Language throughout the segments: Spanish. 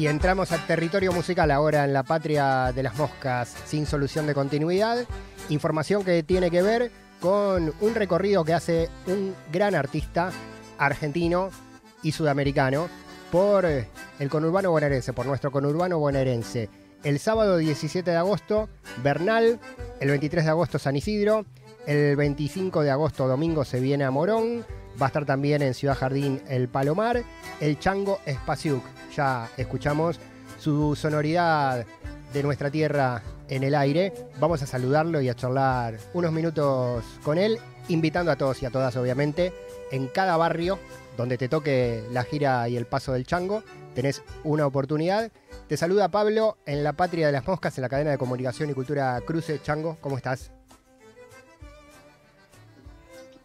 Y entramos al territorio musical ahora en la patria de las moscas sin solución de continuidad. Información que tiene que ver con un recorrido que hace un gran artista argentino y sudamericano por el conurbano bonaerense, por nuestro conurbano bonaerense. El sábado 17 de agosto, Bernal, el 23 de agosto San Isidro, el 25 de agosto domingo se viene a Morón, va a estar también en Ciudad Jardín el Palomar, el Chango Espaciuc. Ya escuchamos su sonoridad de nuestra tierra en el aire. Vamos a saludarlo y a charlar unos minutos con él, invitando a todos y a todas, obviamente, en cada barrio donde te toque la gira y el paso del chango, tenés una oportunidad. Te saluda Pablo en la Patria de las Moscas, en la cadena de comunicación y cultura Cruce. Chango, ¿cómo estás?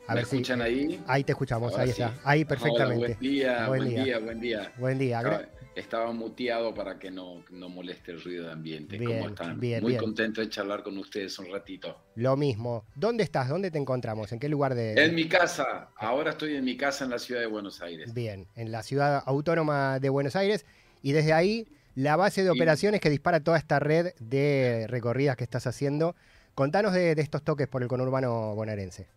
A ¿Me escuchan ahí? Ahí te escuchamos, ahí está. Ahí perfectamente. buen día, buen, día. buen día, buen día. Estaba, muteado para que no, no, moleste el ruido de ambiente. ¿Cómo están? Muy contento de charlar con ustedes un ratito. Lo mismo. ¿Dónde estás? ¿Dónde te encontramos? ¿En qué lugar de...? En mi casa. Ahora estoy en mi casa en la ciudad de Buenos Aires. Bien, en la ciudad autónoma de Buenos Aires. Y desde ahí, la base de operaciones que dispara toda esta red de recorridas que estás haciendo. Contanos de, de estos toques por el conurbano bonaerense.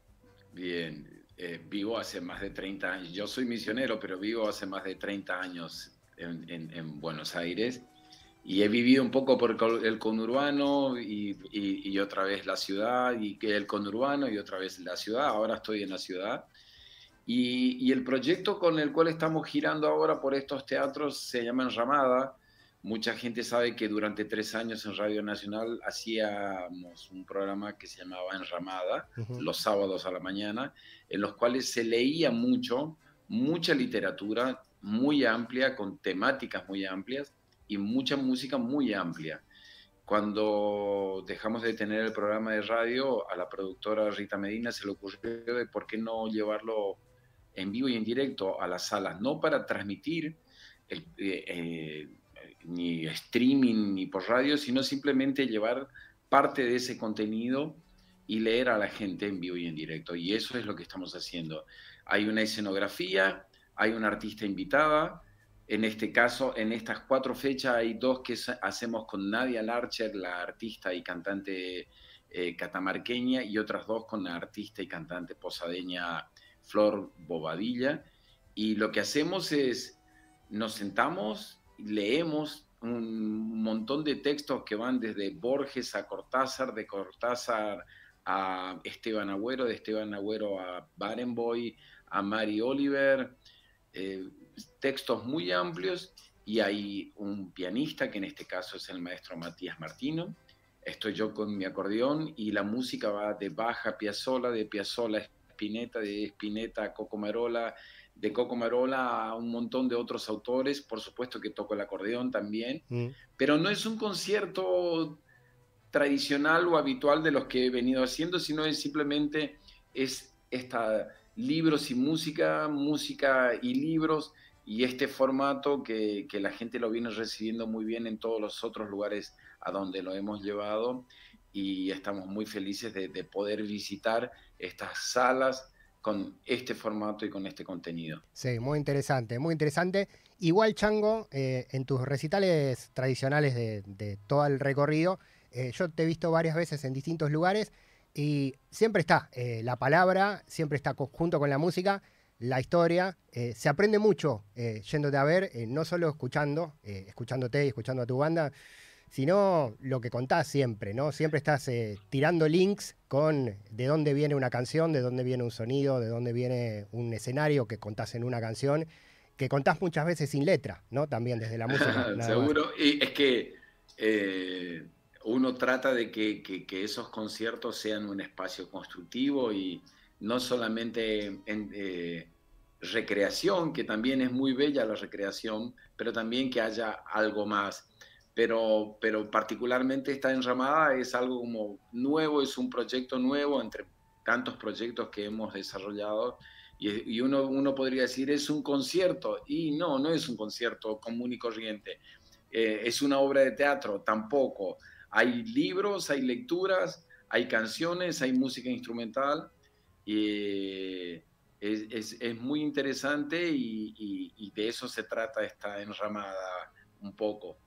Bien, eh, vivo hace más de 30 años, yo soy misionero, pero vivo hace más de 30 años en, Buenos Aires y he vivido un poco por el conurbano y, otra vez la ciudad, y que el conurbano y otra vez la ciudad, ahora estoy en la ciudad. Y, el proyecto con el cual estamos girando ahora por estos teatros se llama Enramada, Mucha gente sabe que durante tres años en Radio Nacional hacíamos un programa que se llamaba Enramada, los sábados a la mañana, en los cuales se leía mucho, mucha literatura muy amplia, con temáticas muy amplias y mucha música muy amplia. Cuando dejamos de tener el programa de radio, a la productora Rita Medina se le ocurrió de por qué no llevarlo en vivo y en directo a las salas, no para transmitir el, eh, eh, ni streaming ni por radio, sino simplemente llevar parte de ese contenido y leer a la gente en vivo y en directo. Y eso es lo que estamos haciendo. Hay una escenografía, hay una artista invitada. En este caso, en estas cuatro fechas hay dos que hacemos con Nadia Larcher, la artista y cantante eh, catamarqueña, y otras dos con la artista y cantante posadeña Flor Bobadilla. Y lo que hacemos es, nos sentamos, leemos un montón de textos que van desde Borges a Cortázar, de Cortázar a Esteban Agüero, de Esteban Agüero a Barenboy, a Mary Oliver, eh, textos muy amplios y hay un pianista que en este caso es el maestro Matías Martino. Estoy yo con mi acordeón y la música va de Baja Piazzola, de Piazzola a Spinetta, de Spinetta a Coco Marola, de Coco Marola a un montón de otros autores, por supuesto que toco el acordeón también, mm. pero no es un concierto tradicional o habitual de los que he venido haciendo, sino es simplemente es esta libros y música, música y libros y este formato que, la gente lo viene recibiendo muy bien en todos los otros lugares a donde lo hemos llevado y estamos muy felices de poder visitar estas salas con este formato y con este contenido. Sí, muy interesante, muy interesante. Igual, Chango, eh, en tus recitales tradicionales de, todo el recorrido, eh, yo te he visto varias veces en distintos lugares y siempre está eh, la palabra, siempre está junto con la música, la historia. se aprende mucho yéndote a ver, no solo escuchando, escuchándote y escuchando a tu banda, sino lo que contás siempre, ¿no? Siempre estás eh, tirando links con de dónde viene una canción, de dónde viene un sonido, de dónde viene un escenario que contás en una canción, que contás muchas veces sin letra, ¿no? También desde la música. Seguro, y es que eh, uno trata de que, esos conciertos sean un espacio constructivo y no solamente en eh, recreación, que también es muy bella la recreación, pero también que haya algo más pero, pero particularmente esta enramada es algo como nuevo, es un proyecto nuevo entre tantos proyectos que hemos desarrollado y, uno, uno, podría decir es un concierto y no, no es un concierto común y corriente, eh, es una obra de teatro tampoco. Hay libros, hay lecturas, hay canciones, hay música instrumental y es, es, es muy interesante y, y, y de eso se trata esta enramada un poco.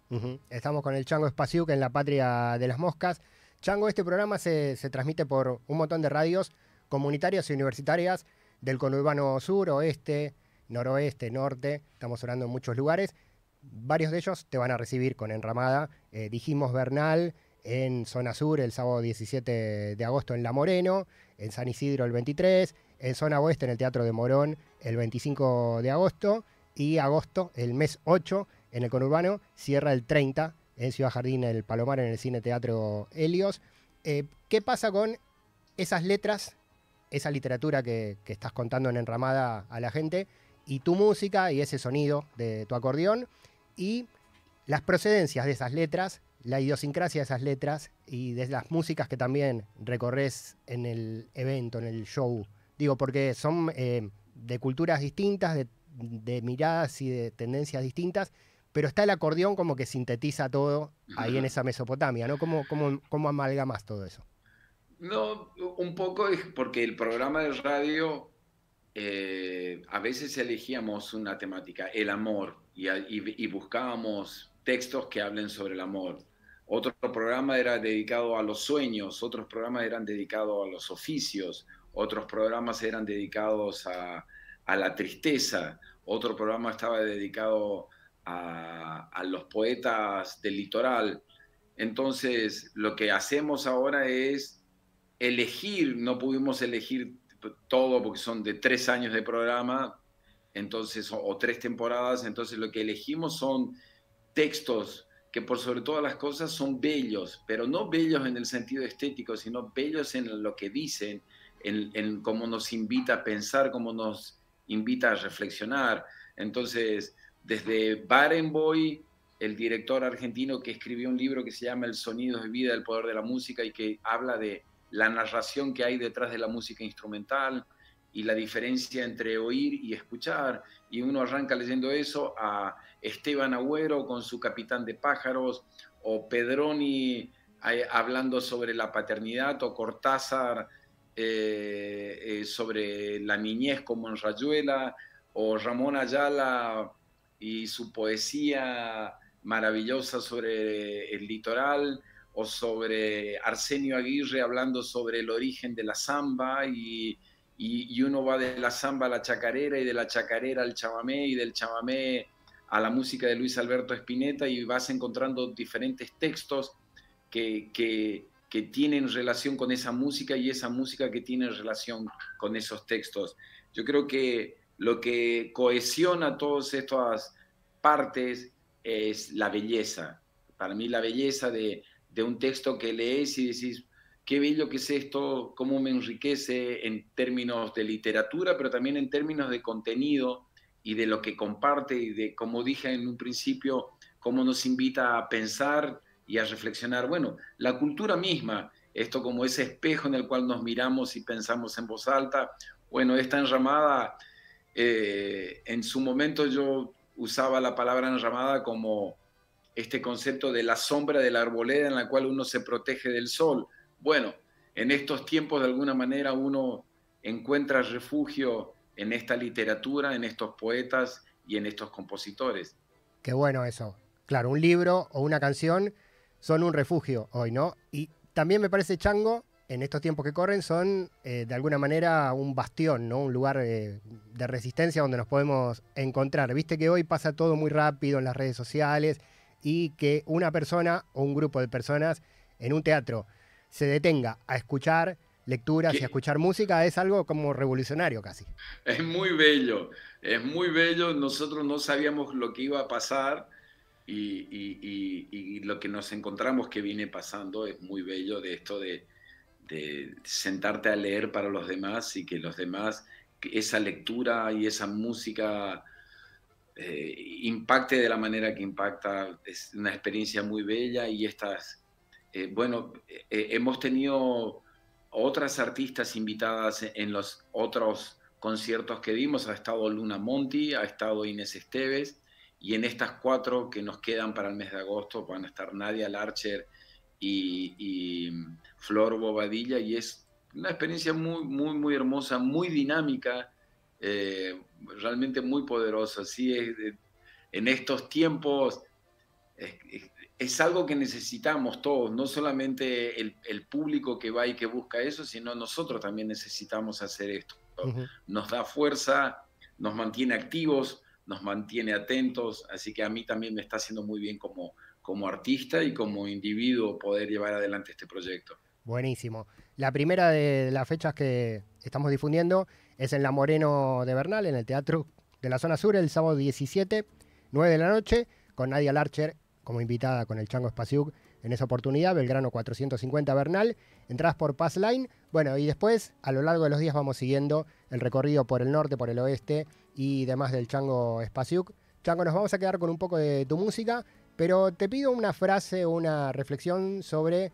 Estamos con el Chango Espacio, que en la patria de las moscas. Chango, este programa se, transmite por un montón de radios comunitarias y universitarias del conurbano sur, oeste, noroeste, norte. Estamos orando en muchos lugares. Varios de ellos te van a recibir con enramada. Eh, dijimos Bernal en zona sur el sábado 17 de agosto en La Moreno, en San Isidro el 23, en zona oeste en el Teatro de Morón el 25 de agosto y agosto, el mes 8, en el conurbano, cierra el 30 en Ciudad Jardín, el Palomar, en el Cine Teatro Helios. Eh, ¿Qué pasa con esas letras, esa literatura que, estás contando en enramada a la gente, y tu música y ese sonido de tu acordeón, y las procedencias de esas letras, la idiosincrasia de esas letras y de las músicas que también recorres en el evento, en el show? Digo, porque son eh, de culturas distintas, de miradas y de tendencias distintas, pero está el acordeón como que sintetiza todo ahí en esa Mesopotamia, ¿no? ¿Cómo, cómo, cómo amalgamas todo eso? No, un poco es porque el programa de radio, eh, a veces elegíamos una temática, el amor, y, y, buscábamos textos que hablen sobre el amor. Otro programa era dedicado a los sueños, otros programas eran dedicados a los oficios, otros programas eran dedicados a, a la tristeza. Otro programa estaba dedicado a, los poetas del litoral. Entonces, lo que hacemos ahora es elegir, no pudimos elegir todo porque son de tres años de programa, entonces, o, tres temporadas, entonces lo que elegimos son textos que por sobre todas las cosas son bellos, pero no bellos en el sentido estético, sino bellos en lo que dicen, en, en cómo nos invita a pensar, cómo nos invita a reflexionar. Entonces, desde Barenboy, el director argentino que escribió un libro que se llama El sonido de vida, el poder de la música y que habla de la narración que hay detrás de la música instrumental y la diferencia entre oír y escuchar. Y uno arranca leyendo eso a Esteban Agüero con su Capitán de Pájaros, o Pedroni eh, hablando sobre la paternidad, o Cortázar eh, eh, sobre la niñez como en Rayuela, o Ramón Ayala y su poesía maravillosa sobre el litoral, o sobre Arsenio Aguirre hablando sobre el origen de la samba, y, y, uno va de la samba a la chacarera, y de la chacarera al chamamé, y del chamamé a la música de Luis Alberto Spinetta, y vas encontrando diferentes textos que, que, que tienen relación con esa música y esa música que tiene relación con esos textos. Yo creo que lo que cohesiona todas estas partes es la belleza. Para mí la belleza de, un texto que lees y decís, qué bello que es esto, cómo me enriquece en términos de literatura, pero también en términos de contenido y de lo que comparte y de, como dije en un principio, cómo nos invita a pensar y a reflexionar, bueno, la cultura misma, esto como ese espejo en el cual nos miramos y pensamos en voz alta, bueno, esta enramada, eh, en su momento yo usaba la palabra enramada como este concepto de la sombra de la arboleda en la cual uno se protege del sol. Bueno, en estos tiempos de alguna manera uno encuentra refugio en esta literatura, en estos poetas y en estos compositores. Qué bueno eso. Claro, un libro o una canción son un refugio hoy, ¿no? Y también me parece chango, en estos tiempos que corren, son eh, de alguna manera un bastión, ¿no? Un lugar eh, de resistencia donde nos podemos encontrar. Viste que hoy pasa todo muy rápido en las redes sociales y que una persona o un grupo de personas en un teatro se detenga a escuchar lecturas y a escuchar música es algo como revolucionario casi. Es muy bello, es muy bello. Nosotros no sabíamos lo que iba a pasar y, lo que nos encontramos que viene pasando es muy bello de esto de, sentarte a leer para los demás y que los demás, esa lectura y esa música eh, impacte de la manera que impacta. Es una experiencia muy bella y estas, eh, bueno, eh, hemos tenido otras artistas invitadas en los otros conciertos que dimos. Ha estado Luna Monti, ha estado Inés Esteves y en estas cuatro que nos quedan para el mes de agosto van a estar Nadia Larcher y, Flor Bobadilla y es una experiencia muy, muy, muy hermosa, muy dinámica, eh, realmente muy poderosa. ¿sí? en estos tiempos es, algo que necesitamos todos, no solamente el, público que va y que busca eso, sino nosotros también necesitamos hacer esto. Nos da fuerza, nos mantiene activos, nos mantiene atentos, así que a mí también me está haciendo muy bien como, como artista y como individuo poder llevar adelante este proyecto. Buenísimo. La primera de las fechas que estamos difundiendo es en La Moreno de Bernal, en el Teatro de la Zona Sur, el sábado 17, 9 de la noche, con Nadia Larcher como invitada con el Chango Spasiuk en esa oportunidad, Belgrano 450 Bernal, entradas por Passline. Bueno, y después, a lo largo de los días, vamos siguiendo el recorrido por el norte, por el oeste y demás del Chango Spasiuk. Chango, nos vamos a quedar con un poco de tu música, pero te pido una frase, una reflexión sobre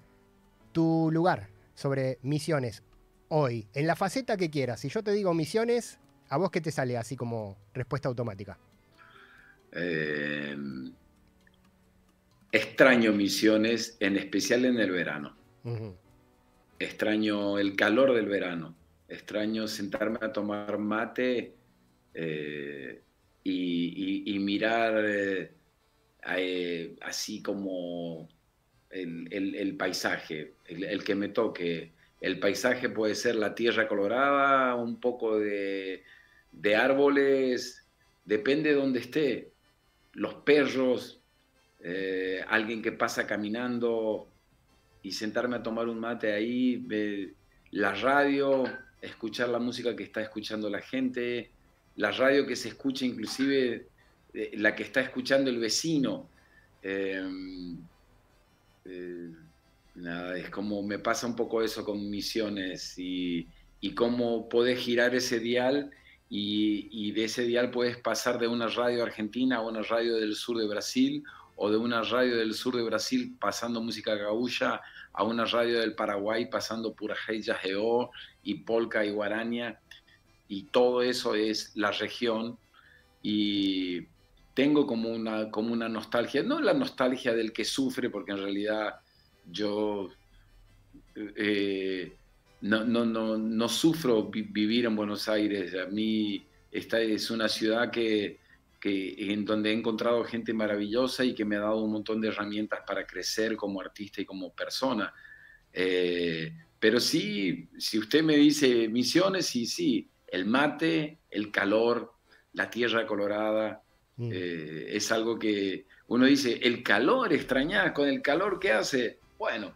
tu lugar, sobre misiones hoy, en la faceta que quieras. Si yo te digo misiones, ¿a vos qué te sale así como respuesta automática? Eh, extraño misiones, en especial en el verano. Extraño el calor del verano. Extraño sentarme a tomar mate eh, y, mirar eh, eh, así como el, paisaje, el, que me toque. El paisaje puede ser la tierra colorada, un poco de, de árboles, depende de donde esté. Los perros, eh, alguien que pasa caminando y sentarme a tomar un mate ahí, la radio, escuchar la música que está escuchando la gente, la radio que se escucha inclusive eh, la que está escuchando el vecino. Em, eh, nada, es como me pasa un poco eso con misiones y, y cómo podés girar ese dial y, y, de ese dial puedes pasar de una radio argentina a una radio del sur de Brasil o de una radio del sur de Brasil pasando música gaúcha a una radio del Paraguay pasando pura Geo y polka y guaraña y todo eso es la región y tengo como una, como una nostalgia, no la nostalgia del que sufre porque en realidad yo eh, no, no, no, no, sufro vivir en Buenos Aires, a mí esta es una ciudad que que, en donde he encontrado gente maravillosa y que me ha dado un montón de herramientas para crecer como artista y como persona. Eh, pero sí, si usted me dice misiones, sí, sí, el mate, el calor, la tierra colorada, mm. eh, es algo que uno dice, el calor, extrañar con el calor, ¿qué hace? Bueno,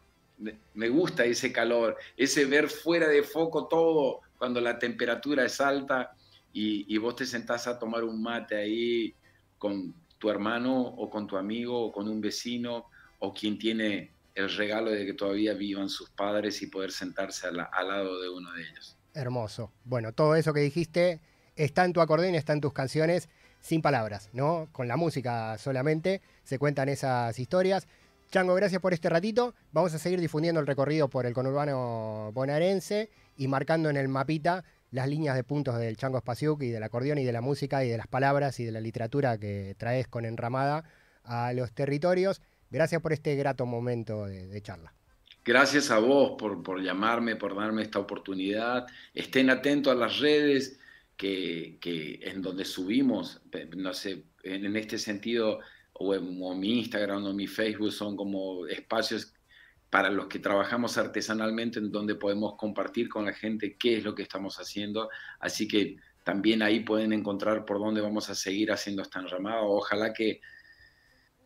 me gusta ese calor, ese ver fuera de foco todo cuando la temperatura es alta y, vos te sentás a tomar un mate ahí con tu hermano o con tu amigo o con un vecino o quien tiene el regalo de que todavía vivan sus padres y poder sentarse al, lado de uno de ellos. Hermoso. Bueno, todo eso que dijiste está en tu acordeón, está en tus canciones, sin palabras, ¿no? Con la música solamente se cuentan esas historias. Chango, gracias por este ratito. Vamos a seguir difundiendo el recorrido por el conurbano bonaerense y marcando en el mapita las líneas de puntos del Chango Spasiuk y del acordeón y de la música y de las palabras y de la literatura que traes con enramada a los territorios. Gracias por este grato momento de, charla. Gracias a vos por, por, llamarme, por darme esta oportunidad. Estén atentos a las redes que, en donde subimos, no sé, en, este sentido, o, o mi Instagram o mi Facebook son como espacios para los que trabajamos artesanalmente, en donde podemos compartir con la gente qué es lo que estamos haciendo. Así que también ahí pueden encontrar por dónde vamos a seguir haciendo esta enramada. Ojalá que,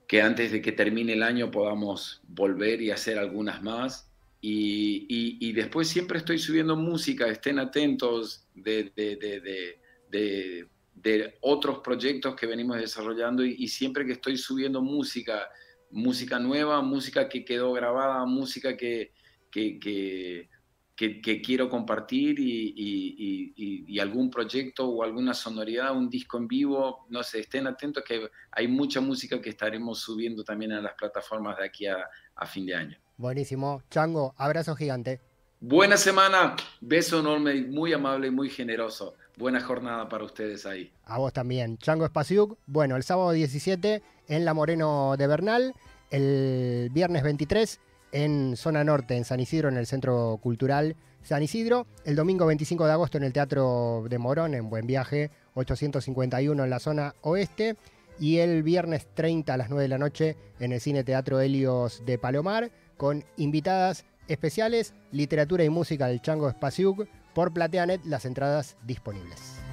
que antes de que termine el año podamos volver y hacer algunas más. Y, después siempre estoy subiendo música, estén atentos de, de, otros proyectos que venimos desarrollando y siempre que estoy subiendo música, música nueva, música que quedó grabada, música que, que, que, quiero compartir y, algún proyecto o alguna sonoridad, un disco en vivo, no sé, estén atentos que hay mucha música que estaremos subiendo también a las plataformas de aquí a, a fin de año. Buenísimo. Chango, abrazo gigante. Buena semana, beso enorme, muy amable y muy generoso. Buena jornada para ustedes ahí. A vos también. Chango Espaciuc, bueno, el sábado 17 en La Moreno de Bernal, el viernes 23 en Zona Norte, en San Isidro, en el Centro Cultural San Isidro, el domingo 25 de agosto en el Teatro de Morón, en Buen Viaje, 851 en la zona oeste, y el viernes 30 a las 9 de la noche en el Cine Teatro Helios de Palomar con invitadas especiales, literatura y música del Chango Spasiuk por Plateanet, las entradas disponibles.